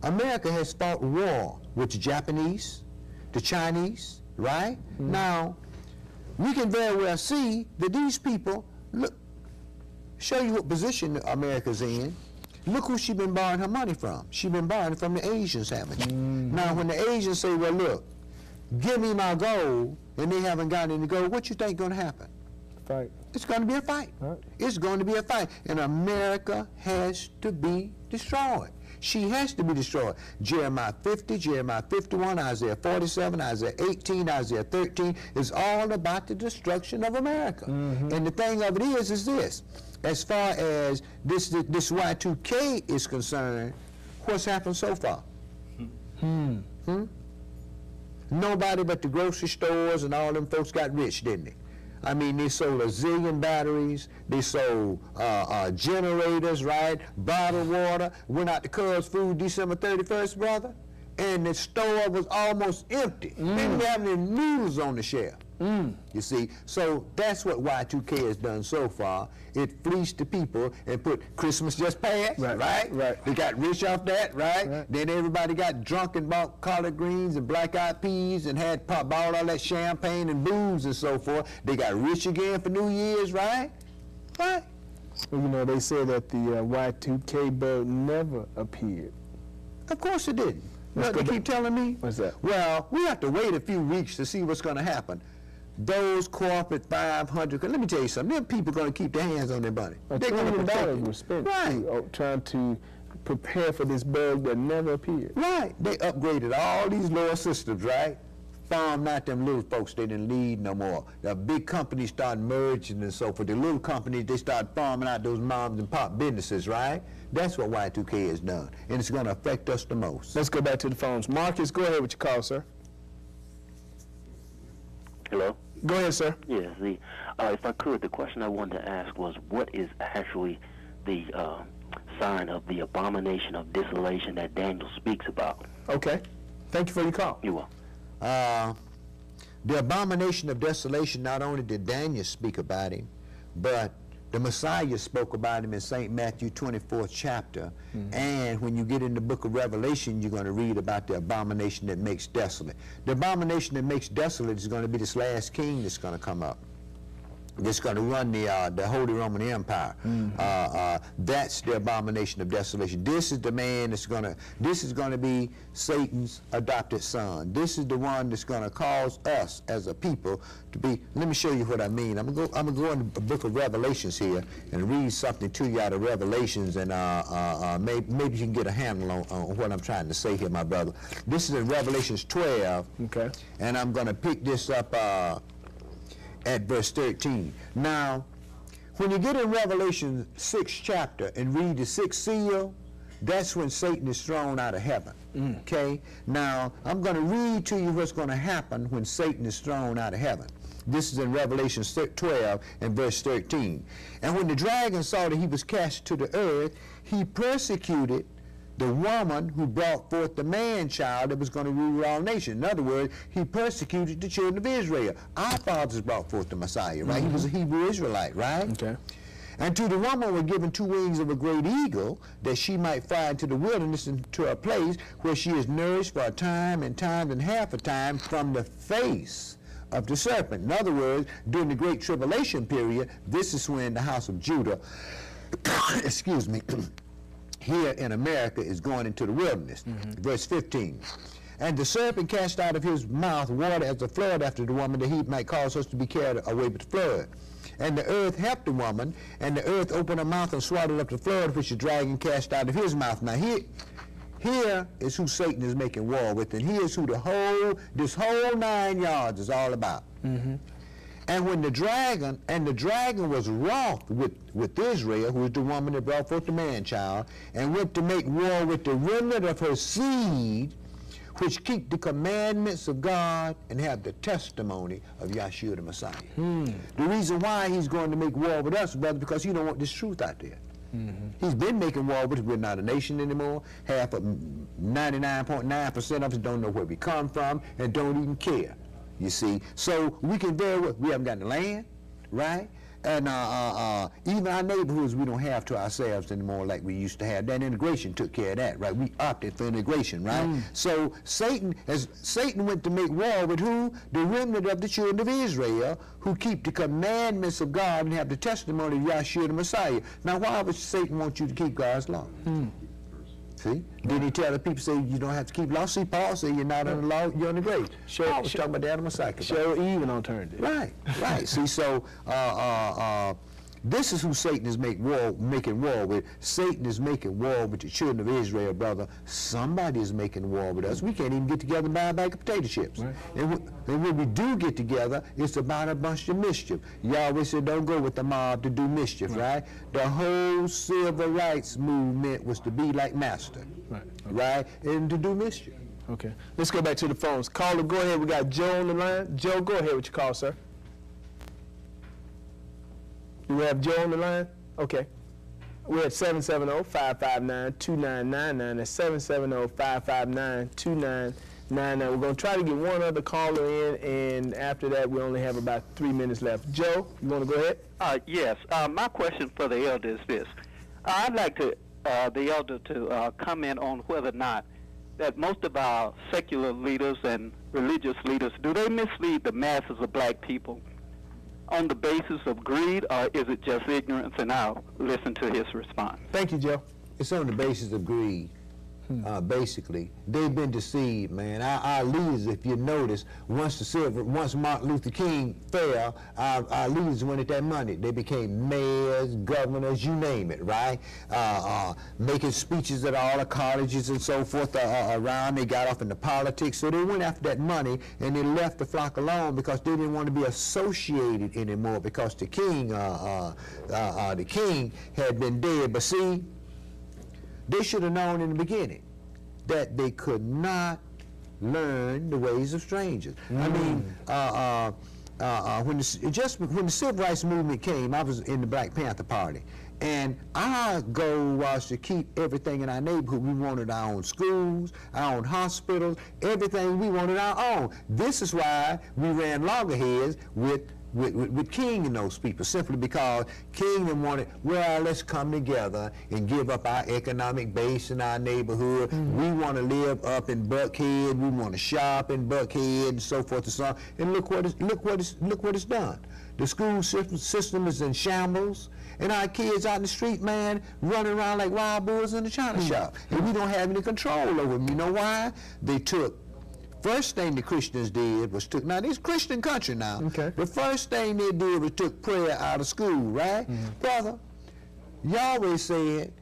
America has fought war with the Japanese, the Chinese, right? Mm-hmm. Now, we can very well see that these people, look, show you what position America's in. Look who she been borrowing her money from. She been borrowing it from the Asians, haven't she? Mm-hmm. Now, when the Asians say, well, look, give me my gold, and they haven't got any gold, what you think going to happen? Fight. It's going to be a fight. Right. It's going to be a fight. And America has to be destroyed. She has to be destroyed. Jeremiah 50, Jeremiah 51, Isaiah 47, Isaiah 18, Isaiah 13 is all about the destruction of America. And the thing of it is, is this. As far as this, this Y2K is concerned, what's happened so far? Hmm? Nobody but the grocery stores and all them folks got rich, didn't they? I mean, they sold a zillion batteries. They sold uh, uh, generators, right? Bottled water. Went out to Cubs Food December 31st, brother, and the store was almost empty. They didn't have any noodles on the shelf. You see, so that's what Y2K has done so far. It fleeced the people and put Christmas just passed, Right, right? right. They got rich off that, right? Right. Then everybody got drunk and bought collard greens and black eyed peas and had pop, bought all that champagne and booze and so forth. They got rich again for New Year's, right? Right. Well, you know, they say that the uh, Y2K bird never appeared. Of course it didn't. What they keep telling me? What's that? Well, we have to wait a few weeks to see what's going to happen. Those corporate 500, let me tell you something, them people going to keep their hands on their money. A They're gonna trillion protect dollars it. was spent Right. to, uh, trying to prepare for this bug that never appeared. Right. They upgraded all these lower systems, right? Farm not them little folks they didn't need no more. The big companies started merging and so forth. The little companies, they started farming out those moms and pop businesses, right? That's what Y2K has done. And it's going to affect us the most. Let's go back to the phones. Marcus, go ahead with your call, sir. Hello. Go ahead, sir. Yes, the, uh, if I could, the question I wanted to ask was what is actually the uh, sign of the abomination of desolation that Daniel speaks about? Okay. Thank you for your call. You will. Uh, the abomination of desolation, not only did Daniel speak about him, but the Messiah spoke about him in St. Matthew 24th chapter. Mm-hmm. And when you get in the book of Revelation, you're going to read about the abomination that makes desolate. The abomination that makes desolate is going to be this last king that's going to come up. That's going to run the uh, the Holy Roman Empire. Uh, uh, that's the abomination of desolation. This is the man that's going to. This is going to be Satan's adopted son. This is the one that's going to cause us as a people to be. Let me show you what I mean. I'm gonna go. I'm gonna go in the book of Revelations here and read something to you out of Revelations, and uh, uh, uh, maybe maybe you can get a handle on, on what I'm trying to say here, my brother. This is in Revelations 12. Okay. And I'm going to pick this up. At verse 13. Now, when you get in Revelation 6 chapter and read the sixth seal, that's when Satan is thrown out of heaven. Mm. Okay? Now, I'm going to read to you what's going to happen when Satan is thrown out of heaven. This is in Revelation 12 and verse 13. And when the dragon saw that he was cast to the earth, he persecuted the woman who brought forth the man-child that was going to rule all nations. In other words, he persecuted the children of Israel. Our fathers brought forth the Messiah, right? He was a Hebrew Israelite, right? Okay. And to the woman were given two wings of a great eagle, that she might fly into the wilderness into a place where she is nourished for a time and time and half a time from the face of the serpent. In other words, during the great tribulation period, this is when the house of Judah, excuse me, here in America is going into the wilderness. Mm-hmm. Verse 15. And the serpent cast out of his mouth water as a flood after the woman, that he might cause us to be carried away with the flood. And the earth helped the woman, and the earth opened her mouth and swallowed up the flood which the dragon cast out of his mouth. Now here, here is who Satan is making war with, and here's who the whole, this whole nine yards is all about. Mm-hmm. And when the dragon, and the dragon was wroth with, with Israel, who was the woman that brought forth the man-child, and went to make war with the remnant of her seed, which keep the commandments of God and have the testimony of Yahshua the Messiah. Hmm. The reason why he's going to make war with us, brother, because he don't want this truth out there. Mm-hmm. He's been making war with us. We're not a nation anymore. Half of mm, 99.9% of us don't know where we come from and don't even care. You see, so we can very well, we haven't got the land, right? And uh, uh, uh, even our neighborhoods, we don't have to ourselves anymore like we used to have. That integration took care of that, right? We opted for integration, right? So Satan, as Satan went to make war with who? The remnant of the children of Israel, who keep the commandments of God and have the testimony of Yahshua the Messiah. Now, why would Satan want you to keep God's law? See? Didn't he tell the people, say, you don't have to keep law? See, Paul said, you're not under the law, you're under grace. Show- Paul was show- talking about the animal sacrifice. Show Eve an alternative. Right, right. See, so uh, uh, uh, this is who Satan is make war, making war with. Satan is making war with the children of Israel, brother. Somebody is making war with us. We can't even get together and buy a bag of potato chips. Right. And, w- and when we do get together, it's about a bunch of mischief. Yahweh said, don't go with the mob to do mischief, right? The whole civil rights movement was to be like master, Right. right? And to do mischief. Okay. Let's go back to the phones. Caller, go ahead. We got Joe on the line. Joe, go ahead with your call, sir. Do we have Joe on the line? Okay. We're at 770-559-2999. That's 770-559-2999. We're going to try to get one other caller in, and after that, we only have about three minutes left. Joe, you want to go ahead? Uh, yes. Uh, my question for the elder is this. I'd like to uh, the elder to uh, comment on whether or not that most of our secular leaders and religious leaders do they mislead the masses of black people on the basis of greed, or is it just ignorance? And I'll listen to his response. Thank you, Joe. It's on the basis of greed. Uh, basically, they've been deceived, man. Our, our leaders, if you notice, once the civil, once Martin Luther King fell, our, our leaders wanted that money. They became mayors, governors, you name it, right? Uh, uh, making speeches at all the colleges and so forth uh, uh, around. They got off into politics, so they went after that money and they left the flock alone because they didn't want to be associated anymore because the king, uh, the king had been dead. But see, they should have known in the beginning that they could not learn the ways of strangers. I mean, uh, uh, uh, uh, when the, just when the civil rights movement came, I was in the Black Panther Party, and our goal was to keep everything in our neighborhood. We wanted our own schools, our own hospitals, everything we wanted our own. This is why we ran loggerheads with with, with, with, King and those people simply because King and wanted, well, let's come together and give up our economic base in our neighborhood. Mm -hmm. We want to live up in Buckhead. We want to shop in Buckhead and so forth and so on. And look what it's, look what it's, look what it's done. The school system, system is in shambles. And our kids out in the street, man, running around like wild bulls in the china mm -hmm. shop. And we don't have any control over them. You know why? They took First thing the Christians did was took, now this Christian country now, okay. the first thing they did was took prayer out of school, right? Mm -hmm. Brother, Yahweh said,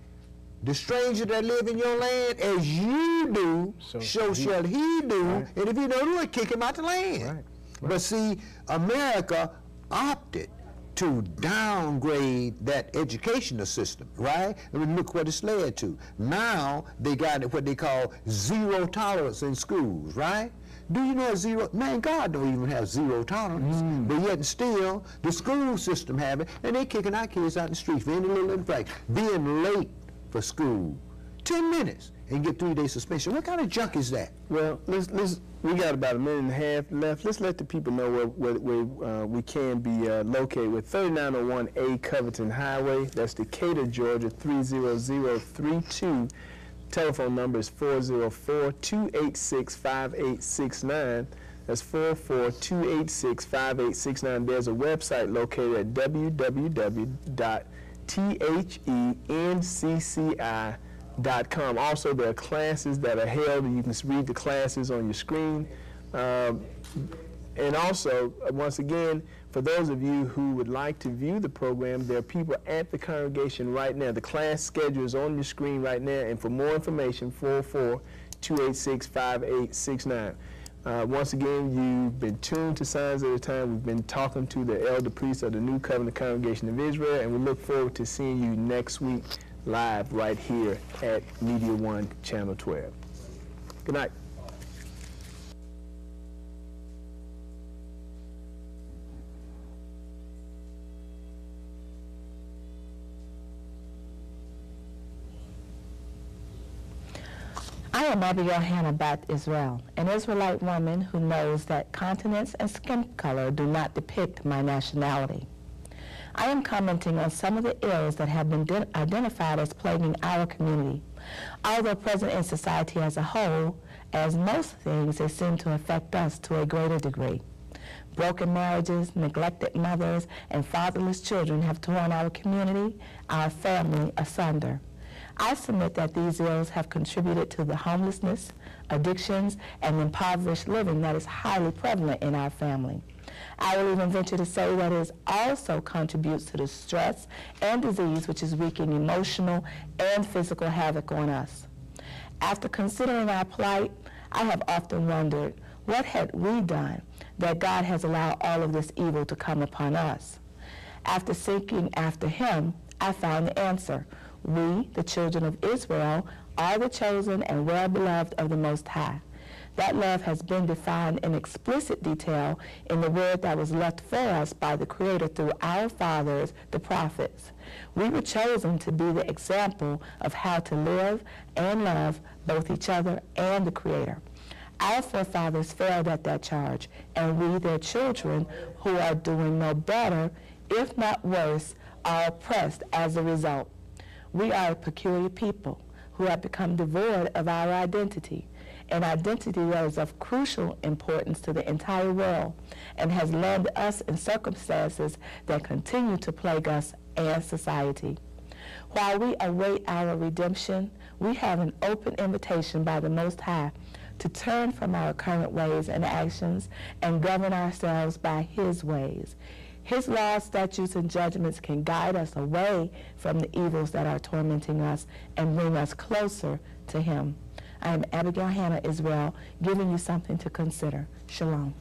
the stranger that live in your land, as you do, so, so he, shall he do, right. and if he don't do it, kick him out the land. Right. Right. But see, America opted to downgrade that educational system, right? And look what it's led to. Now they got what they call zero tolerance in schools, right? Do you know zero? Man, God don't even have zero tolerance. Mm. But yet still, the school system have it, and they kicking our kids out in the streets for any little infraction. Being late for school, 10 minutes, and get three-day suspension. What kind of junk is that? Well, let's, let's we got about a minute and a half left. Let's let the people know where, where, where uh, we can be uh, located with 3901A Covington Highway. That's Decatur, Georgia, 30032. Telephone number is 404-286-5869. That's 44286-5869. There's a website located at www.thenCci.com Com. Also, there are classes that are held, and you can read the classes on your screen. Um, and also, once again, for those of you who would like to view the program, there are people at the congregation right now. The class schedule is on your screen right now, and for more information, 442865869. Uh, once again, you've been tuned to Signs of the Time. We've been talking to the elder priest of the New Covenant Congregation of Israel, and we look forward to seeing you next week live right here at Media One Channel 12. Good night. I am Abigail Hannah Bath Israel, an Israelite woman who knows that continents and skin color do not depict my nationality. I am commenting on some of the ills that have been identified as plaguing our community. Although present in society as a whole, as most things, they seem to affect us to a greater degree. Broken marriages, neglected mothers, and fatherless children have torn our community, our family asunder. I submit that these ills have contributed to the homelessness, addictions, and impoverished living that is highly prevalent in our family. I will even venture to say that it also contributes to the stress and disease which is wreaking emotional and physical havoc on us. After considering our plight, I have often wondered, what had we done that God has allowed all of this evil to come upon us? After seeking after him, I found the answer. We, the children of Israel, are the chosen and well-beloved of the Most High. That love has been defined in explicit detail in the word that was left for us by the Creator through our fathers, the prophets. We were chosen to be the example of how to live and love both each other and the Creator. Our forefathers failed at that charge, and we, their children, who are doing no better, if not worse, are oppressed as a result. We are a peculiar people who have become devoid of our identity an identity that is of crucial importance to the entire world and has landed us in circumstances that continue to plague us and society. While we await our redemption, we have an open invitation by the Most High to turn from our current ways and actions and govern ourselves by His ways. His laws, statutes, and judgments can guide us away from the evils that are tormenting us and bring us closer to Him. I am Abigail Hannah Israel, giving you something to consider. Shalom.